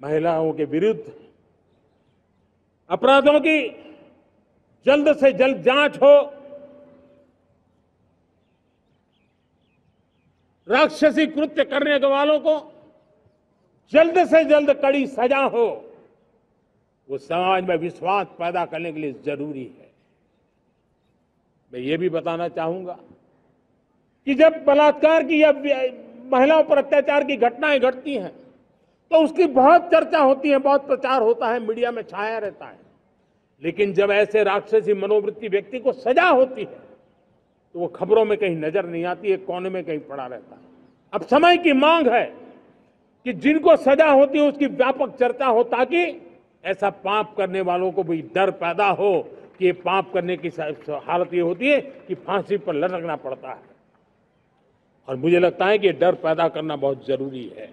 महिलाओं के विरुद्ध। अपराधों की जल्द से जल्द जाँच हो। राक्षसी कृत्य करने वालों को जल्द से जल्द कड़ी सजा हो। वो समाज में विश्वास पैदा करने के लिए ज़रूरी है। मैं ये भी बताना चाहूँगा कि जब बलात्कार की या महिलाओं पर अत्याचार की घटनाएँ घटती हैं तो उसकी बहुत चर्चा होती है, बहुत प्रचार होता है, मीडिया में छाया रहता है। लेकिन जब ऐसे राक्षसी मनोवृत्ति व्यक्ति को सजा होती है तो वो खबरों में कहीं नज़र नहीं आती है कोने में कहीं पड़ा रहता है। अब समय की मांग है कि जिनको सजा होती है, उसकी व्यापक चर्चा हो ताकि ऐसा पाप करने वालों को भी डर पैदा हो कि ये पाप करने की हालत ये होती है कि फांसी पर लटकना पड़ता है। और मुझे लगता है कि डर पैदा करना बहुत ज़रूरी है।